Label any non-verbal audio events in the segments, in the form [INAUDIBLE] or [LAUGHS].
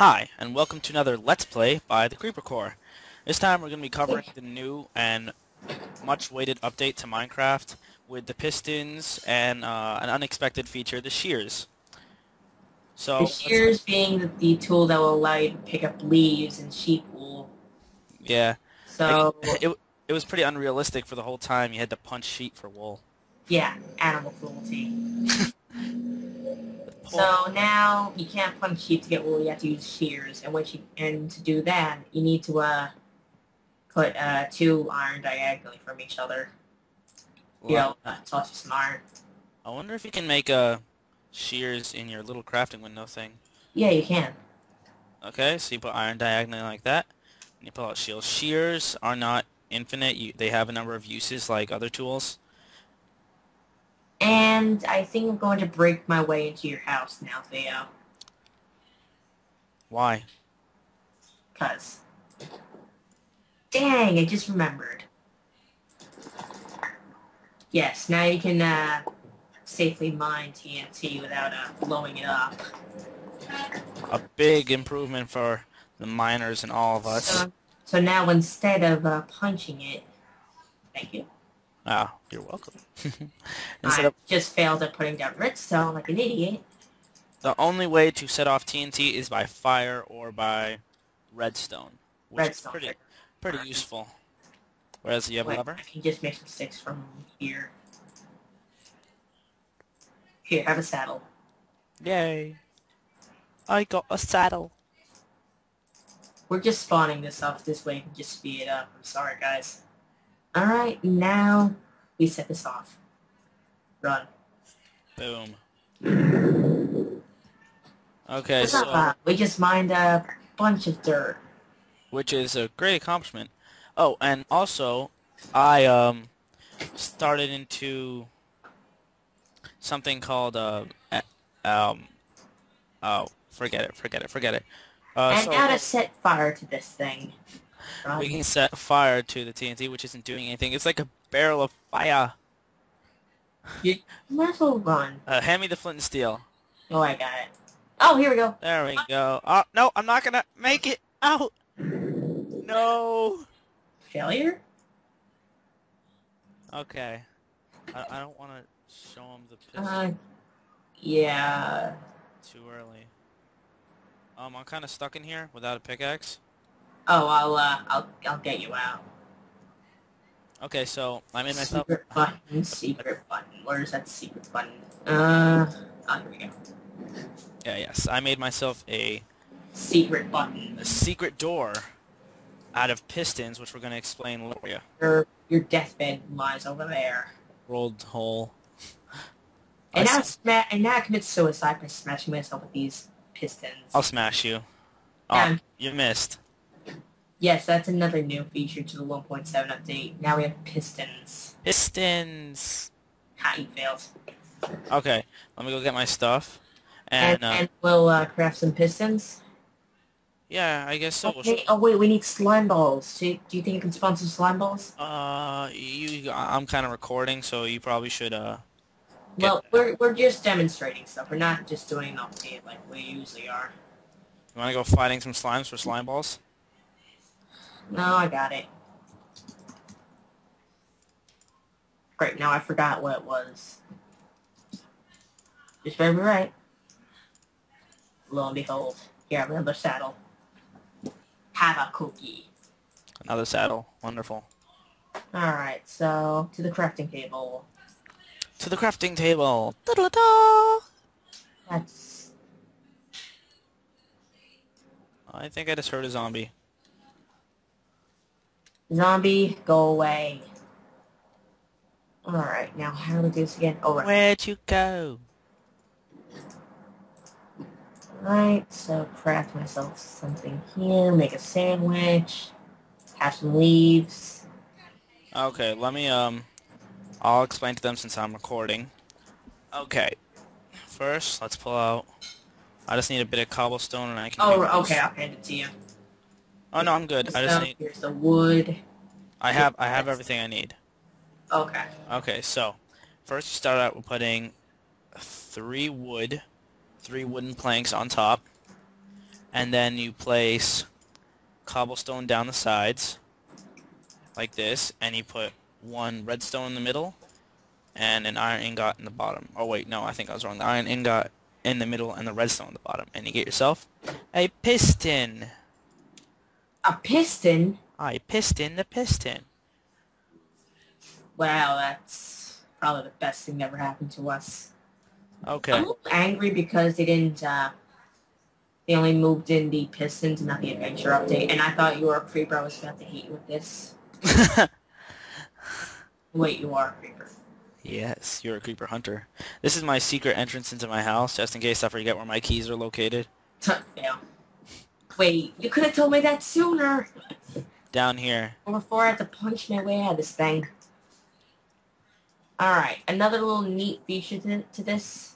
Hi, and welcome to another Let's Play by the Creeper Corp. This time we're going to be covering the new and much-waited update to Minecraft with the pistons and uh, an unexpected feature, the shears. So, The shears being the, the tool that will allow you to pick up leaves and sheep wool. yeah, So, it, it, it was pretty unrealistic for the whole time. You had to punch sheep for wool. yeah, animal cruelty. [LAUGHS] So now you can't punch sheep to get wool. You have to use shears, and what you and to do that, you need to uh put uh two iron diagonally from each other. You know, uh, toss you some iron. I wonder if you can make uh, shears in your little crafting window thing. Yeah, you can. Okay, so you put iron diagonally like that, and you pull out shields. Shears are not infinite. You, they have a number of uses like other tools. And I think I'm going to break my way into your house now, Theo, Why? cause dang, I just remembered. Yes, now you can uh safely mine TNT without uh blowing it up. A big improvement for the miners and all of us. So, so now instead of uh, punching it, thank you. Ah, you're welcome. [LAUGHS] Instead I of just failed at putting down redstone like an idiot. the only way to set off TNT is by fire or by redstone, which Redstone. is pretty trigger. pretty useful. Whereas you have a lever. I can just make some sticks from here. Here, have a saddle. Yay! I got a saddle. We're just spawning this off this way and just speed it up. I'm sorry, guys. Alright, now we set this off. Run. Boom. [CLEARS THROAT] Okay, so bad. We just mined a bunch of dirt. which is a great accomplishment. Oh, and also, I um started into something called uh um oh forget it forget it forget it. Uh, and so now to set fire to this thing. We can set fire to the TNT, which isn't doing anything. It's like a barrel of fire. You as. Uh, hand me the flint and steel. Oh, I got it. Oh, here we go. There we go. Oh no, I'm not gonna make it out. No. Failure? Okay. I, I don't want to show him the piston. Uh, yeah. Too early. Um, I'm kind of stuck in here without a pickaxe. Oh, I'll, uh, I'll, I'll get you out. Okay, so I made myself. Secret button, secret button. Where's that secret button? Uh, oh, here we go. Yeah, yes, I made myself a, Secret button. a secret door out of pistons, which we're gonna explain later. Your, your deathbed lies over there. Rolled hole. [LAUGHS] And I now, sma- and now I commit suicide by smashing myself with these pistons. I'll smash you. Oh, Um, you missed. Yes, that's another new feature to the 1.7 update. Now we have pistons. Pistons. Ha, he fails. Okay, let me go get my stuff. And, And, uh, and we'll uh, craft some pistons. yeah, I guess so. We'll Okay. Oh wait, we need slime balls. Do, do you think you can spawn some slime balls? Uh, you, I'm kind of recording, so you probably should, uh, Well, we're we're just demonstrating stuff. We're not just doing an update like we usually are. you want to go fighting some slimes for slime balls? No, I got it. Great. Now I forgot what it was. Just better be right. Lo and behold, here I have another saddle. Have a cookie. Another saddle. Wonderful. Alright, so to the crafting table. To the crafting table. Da-da-da. That's I think I just heard a zombie. Zombie, go away. Alright, now how do we do this again? Oh right. Where'd you go? Alright, so craft myself something here, make a sandwich, have some leaves. Okay, let me, um, I'll explain to them since I'm recording. Okay. First, let's pull out, I just need a bit of cobblestone and I can Oh, okay, I'll hand it to you. Oh, no, I'm good. I just need, here's the wood. I have, I have everything I need. Okay. Okay, so, first you start out with putting three wood, three wooden planks on top. and then you place cobblestone down the sides, like this, and you put one redstone in the middle, and an iron ingot in the bottom. Oh wait, no, I think I was wrong. The iron ingot in the middle and the redstone in the bottom, and you get yourself a piston. A piston? I piston the piston. Wow, that's probably the best thing that ever happened to us. Okay. I'm a little angry because they didn't, uh, they only moved in the pistons, not the adventure update, and I thought you were a creeper. I was about to hate you with this. [LAUGHS] Wait, you are a creeper. yes, you're a creeper hunter. This is my secret entrance into my house, just in case I forget where my keys are located. [LAUGHS] yeah. Wait, you could have told me that sooner. Down here. Before I had to punch my way out of this thing. Alright, another little neat feature to, to this,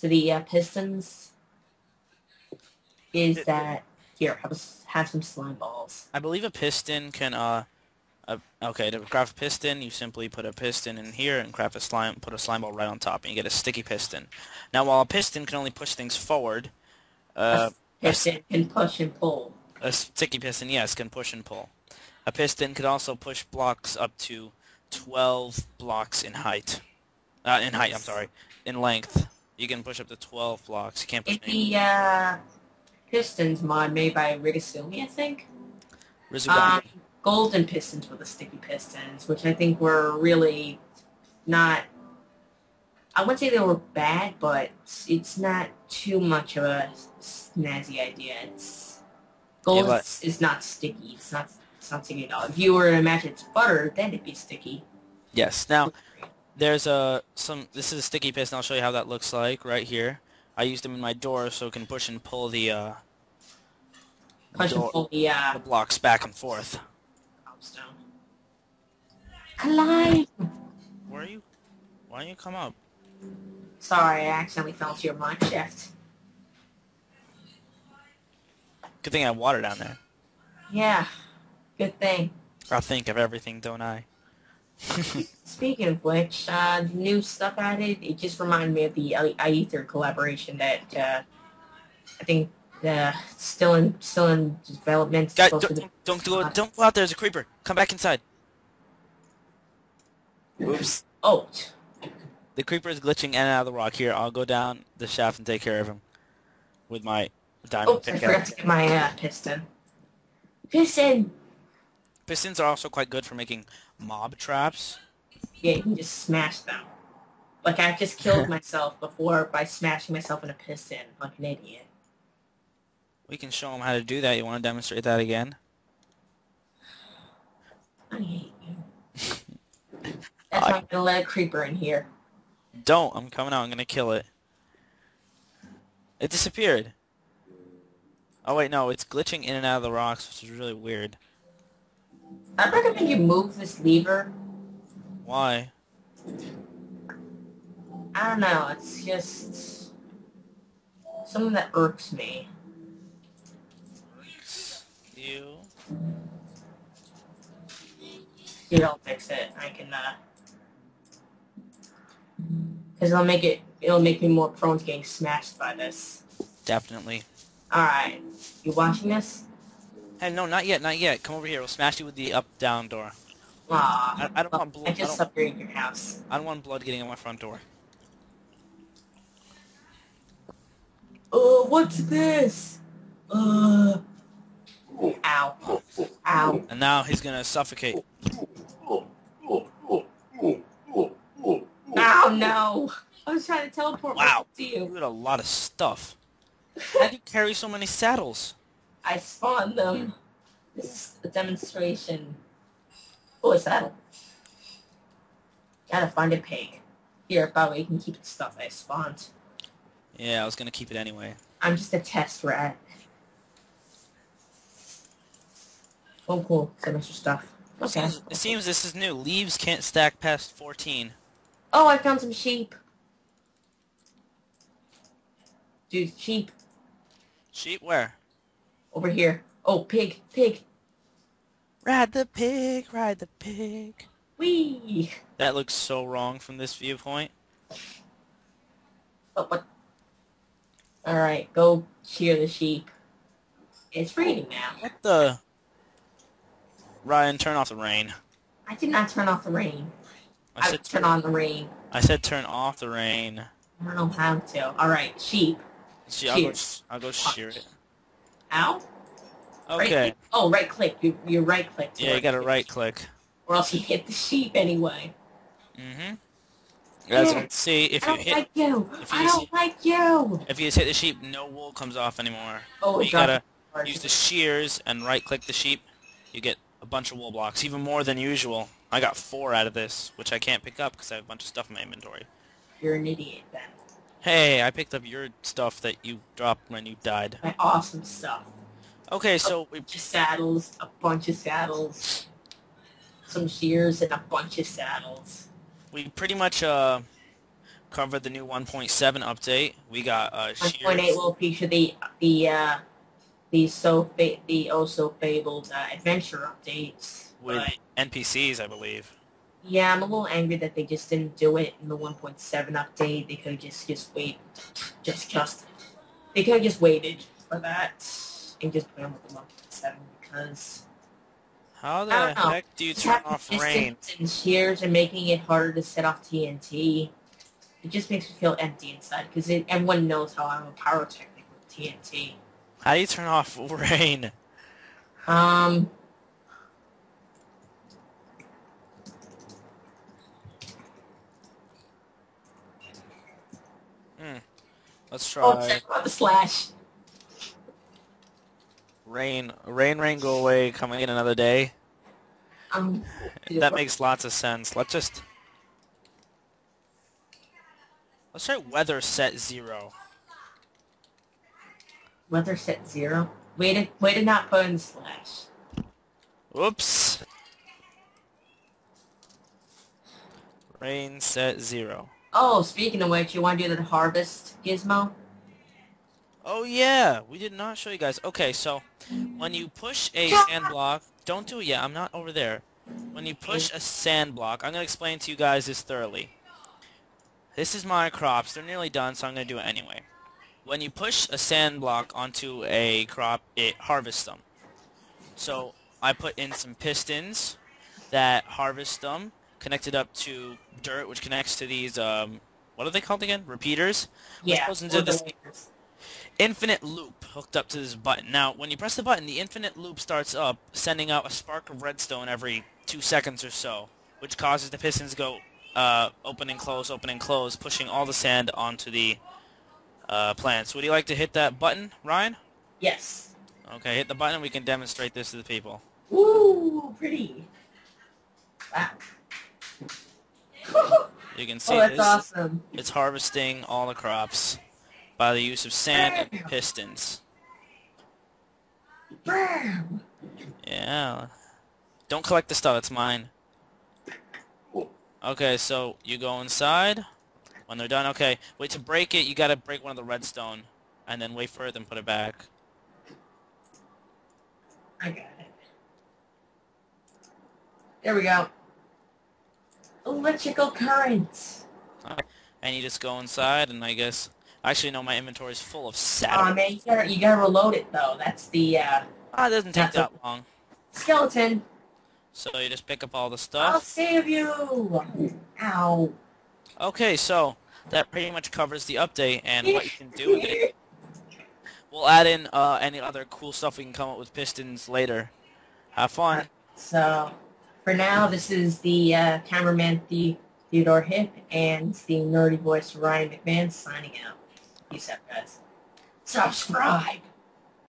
to the uh, pistons, is that, here, have, a have some slime balls. I believe a piston can, uh, uh, okay, to craft a piston, you simply put a piston in here and craft a slime, put a slime ball right on top, and you get a sticky piston. Now, while a piston can only push things forward, uh, a piston can push and pull. A sticky piston, yes, can push and pull. A piston could also push blocks up to 12 blocks in height. Uh, in height, I'm sorry. In length. You can push up to 12 blocks. You can't push It's the uh, Pistons mod made by Rigasumi, I think. Rizugami. Um, golden pistons were the sticky pistons, which I think were really not. I wouldn't say they were bad, but it's not too much of a snazzy idea. It's gold Yeah, is, is not sticky. It's not. It's not sticky at all. If you were to imagine it's butter, then it'd be sticky. yes. Now, there's a some. This is a sticky piston. I'll show you how that looks like right here. I used them in my door so it can push and pull the uh, Push and pull the uh, the blocks back and forth. Collide. Where are you? Why don't you come up? Sorry, I accidentally fell into your mine shaft. Good thing I have water down there. Yeah, good thing. I'll think of everything, don't I? [LAUGHS] Speaking of which, uh, the new stuff added, it just reminded me of the I- Aether collaboration that uh, I think uh, still in still in development. Guys, don't, to be- don't go. Don't go out there. There's a creeper. Come back inside. Oops. Oh, The creeper is glitching in and out of the rock. Here, I'll go down the shaft and take care of him with my diamond oops, I forgot pickaxe. to get my uh, piston. Piston! Pistons are also quite good for making mob traps. Yeah, you can just smash them. Like, I just killed [LAUGHS] myself before by smashing myself in a piston, like an idiot. We can show them how to do that. You want to demonstrate that again? I hate you. [LAUGHS] That's why I'm gonna let a creeper in here. Don't. I'm coming out. I'm gonna kill it. It disappeared. Oh wait, no. It's glitching in and out of the rocks, which is really weird. I recommend you move this lever. Why? I don't know, it's just something that irks me. You. Here, I'll fix it. I can, uh... Because it'll make it, it'll make me more prone to getting smashed by this. Definitely. Alright, you watching this? Hey, no, not yet, not yet. Come over here. We'll smash you with the up-down door. Aw, I, I don't want blood. I I just don't, upgraded your house. I don't want blood getting on my front door. Oh, what's this? Uh... Ow. Ow. And now he's gonna suffocate. Ow, no! I was trying to teleport Wow. to You you. had a lot of stuff. [LAUGHS] How do you carry so many saddles? I spawned them. This is a demonstration. Oh, a saddle. Gotta find a pig. Here, by the way, you can keep the stuff I spawned. Yeah, I was gonna keep it anyway. I'm just a test rat. Oh, cool. Some extra stuff. It Okay. seems, it seems this is new. Leaves can't stack past 14. Oh, I found some sheep. Dude, sheep. Sheep where? Over here. Oh, pig. Pig. Ride the pig, ride the pig. Whee! That looks so wrong from this viewpoint. Oh, what? All right, go shear the sheep. It's raining now. What the? Ryan, turn off the rain. I did not turn off the rain. I I said turn on the rain. I said turn off the rain. I don't know how to. All right, sheep. See, I'll go, Shear. I'll go shear it. Ow. Okay. click. Oh, right click. You you right click. Yeah, you gotta right click. Or else you hit the sheep anyway. Mm-hmm. As you see, if you hit like you. if you I don't see- like you. if you just hit the sheep, no wool comes off anymore. Oh, But you gotta use the shears and right click the sheep. You get a bunch of wool blocks, even more than usual. I got four out of this, which I can't pick up because I have a bunch of stuff in my inventory. You're an idiot then. Hey, I picked up your stuff that you dropped when you died. My awesome stuff. Okay, so we bunch of saddles, a bunch of saddles, some shears, and a bunch of saddles. we pretty much uh covered the new 1.7 update. We got uh One shears. point eight will feature the the uh, the so fa- the oh so fabled uh, adventure updates. With NPCs, I believe. yeah, I'm a little angry that they just didn't do it in the 1.7 update. They could just just wait, just just they could have just waited for that and just put them with the 1.7 because How the don't know. heck do you turn off rain? and shears and making it harder to set off TNT. It just makes me feel empty inside because everyone knows how I'm a pyrotechnic with TNT. How do you turn off [LAUGHS] rain? Um, Let's oh, try check out the slash. rain. Rain, rain, go away. Come again another day. Um, That makes lots of sense. Let's just let's try weather set zero. weather set zero. Way to way to not put in the slash. Oops. Rain set zero. Oh, speaking of which, you want to do the harvest gizmo? Oh yeah, we did not show you guys. Okay, so when you push a sand block, don't do it yet. I'm not over there. When you push a sand block, I'm gonna explain to you guys this thoroughly. This is my crops. They're nearly done, so I'm gonna do it anyway. When you push a sand block onto a crop, it harvests them. So I put in some pistons that harvest them, connected up to dirt, which connects to these um, what are they called again? Repeaters. Yeah. goes into or the this- infinite loop hooked up to this button. Now, when you press the button, the infinite loop starts up, sending out a spark of redstone every two seconds or so, which causes the pistons to go uh, open and close, open and close, pushing all the sand onto the uh, plants. Would you like to hit that button, Ryan? Yes. Okay, hit the button. We can demonstrate this to the people. Ooh, pretty. Wow. [LAUGHS] You can see oh, that's this. awesome. It's harvesting all the crops by the use of sand and pistons. Bam! Yeah. Don't collect the stuff, it's mine. Okay, so you go inside. When they're done, okay. Wait, to break it, you gotta break one of the redstone. And then wait for it, then put it back. I got it. There we go. Electrical current. And you just go inside, and I guess... Actually, no, my inventory is full of Oh saddle. man, you gotta, you gotta reload it though. That's the uh, Ah, it doesn't take that long. skeleton. So you just pick up all the stuff. I'll save you. Ow. Okay, so that pretty much covers the update and what you can do with it. [LAUGHS] We'll add in uh, any other cool stuff we can come up with pistons later. Have fun. So, for now, this is the uh, cameraman the Theodore Hip and the nerdy voice Ryan McMahon signing out. Peace out, guys. Subscribe.